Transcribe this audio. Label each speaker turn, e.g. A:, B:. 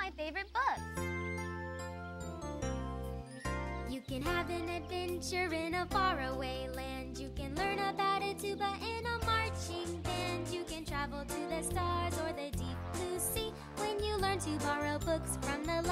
A: my favorite books.
B: You can have an adventure in a faraway land. You can learn about a tuba in a marching band. You can travel to the stars or the deep blue sea when you learn to borrow books from the library.